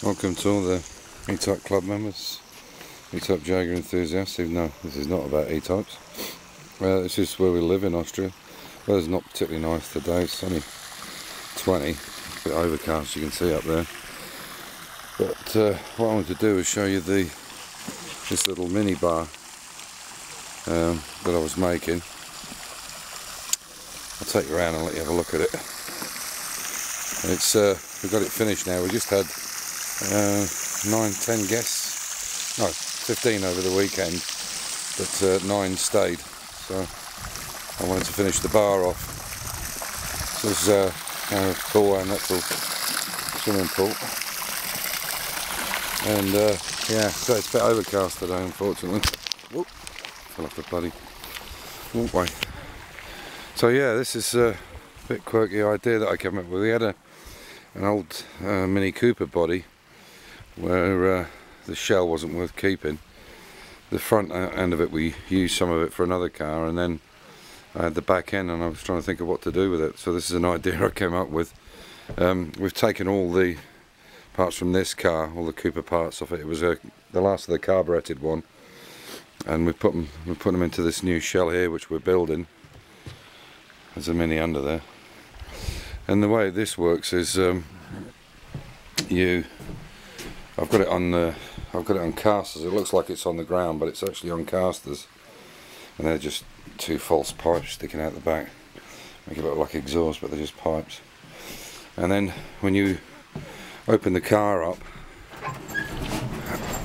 Welcome to all the E-Type Club members, E-Type Jaguar enthusiasts, even though this is not about E-Types. Uh, this is where we live in Austria. Weather's not particularly nice today, it's only 20, a bit overcast you can see up there. But uh, what I want to do is show you the this little mini bar um, that I was making. I'll take you around and let you have a look at it. It's uh, we've got it finished now. We just had uh, nine, ten guests. No, 15 over the weekend, but uh, nine stayed. So I wanted to finish the bar off. This is uh, our pool, our natural swimming pool. And uh, yeah, so it's a bit overcast today, unfortunately. Whoop, fell off the bloody walkway. So yeah, this is a bit quirky idea that I came up with. We had a an old uh, Mini Cooper body where uh, the shell wasn't worth keeping. The front end of it, we used some of it for another car, and then I had the back end, and I was trying to think of what to do with it. So this is an idea I came up with. Um, we've taken all the parts from this car, all the Cooper parts off it. It was a, the last of the carburetted one, and we put them we put them into this new shell here, which we're building. There's a Mini under there, and the way this works is um, you I've got it on the I've got it on casters. It looks like it's on the ground but it's actually on casters. And they're just two false pipes sticking out the back. Make it look like exhaust but they're just pipes. And then when you open the car up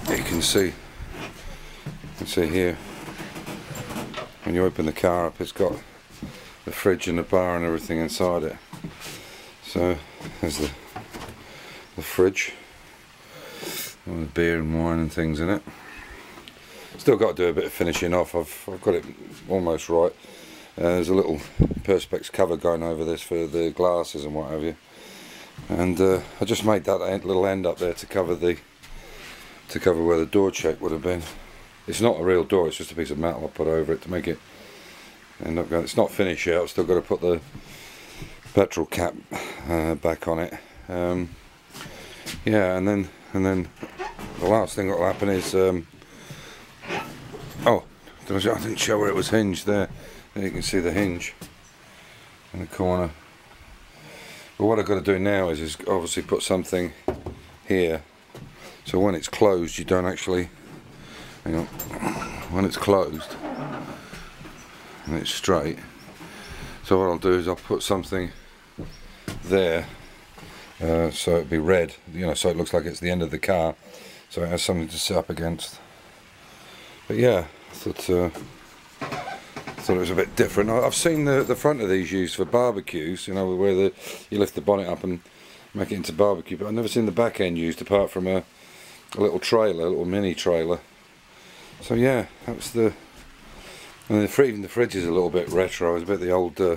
you can see you can see here when you open the car up it's got the fridge and the bar and everything inside it. So there's the the fridge with beer and wine and things in it. Still got to do a bit of finishing off. I've, I've got it almost right. Uh, there's a little perspex cover going over this for the glasses and what have you. And uh, I just made that little end up there to cover the to cover where the door check would have been. It's not a real door. It's just a piece of metal I put over it to make it end up going. It's not finished yet. I've still got to put the petrol cap uh, back on it. Um, yeah, and then and then the last thing that will happen is um, oh I didn't show where it was hinged there. There you can see the hinge. In the corner. But what I've got to do now is, is obviously put something here. So when it's closed you don't actually hang on when it's closed and it's straight so what I'll do is I'll put something there uh, so it'd be red you know so it looks like it's the end of the car. So it has something to sit up against. But yeah I thought uh, thought it was a bit different. I've seen the, the front of these used for barbecues you know where the you lift the bonnet up and make it into barbecue but I've never seen the back end used apart from a, a little trailer a little mini trailer. So yeah that's the and the, even the fridge is a little bit retro. It's a bit the old uh,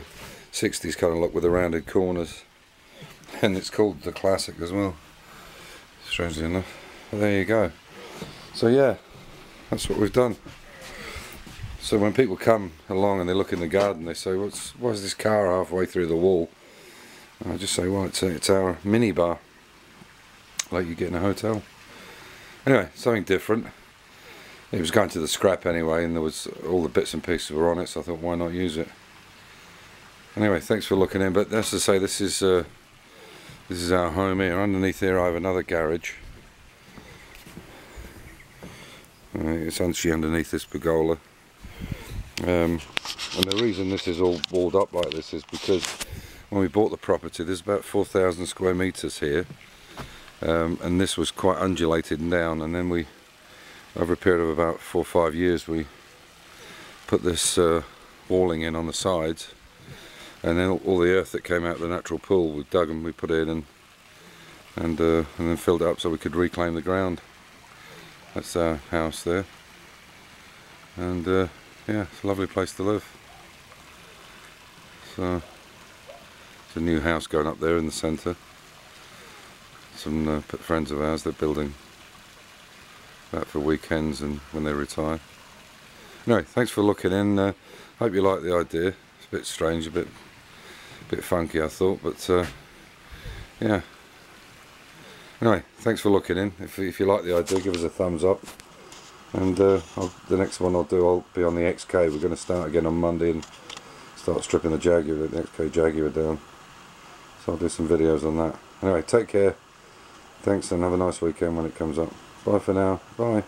60s kind of look with the rounded corners and it's called the classic as well strangely enough. There you go. So yeah that's what we've done. So when people come along and they look in the garden they say what's why is this car halfway through the wall? And I just say well it's, it's our mini bar like you get in a hotel. Anyway something different. It was going to the scrap anyway and there was all the bits and pieces were on it so I thought why not use it? Anyway thanks for looking in but as I say this is uh, this is our home here. Underneath here I have another garage. Uh, it's actually underneath this pergola. Um, and the reason this is all walled up like this is because when we bought the property there's about 4,000 square metres here. Um, and this was quite undulated and down and then we over a period of about four or five years we put this uh, walling in on the sides and then all the earth that came out of the natural pool we dug and we put in and and, uh, and then filled it up so we could reclaim the ground. That's our house there. And uh, yeah it's a lovely place to live. So it's a new house going up there in the centre. Some uh, friends of ours they're building that for weekends and when they retire. Anyway thanks for looking in uh, hope you like the idea. It's a bit strange a bit bit funky I thought but uh, yeah Anyway, thanks for looking in. If, if you like the idea, give us a thumbs up. And uh, the next one I'll do, I'll be on the XK. We're going to start again on Monday and start stripping the Jaguar, the XK Jaguar down. So I'll do some videos on that. Anyway, take care. Thanks and have a nice weekend when it comes up. Bye for now. Bye.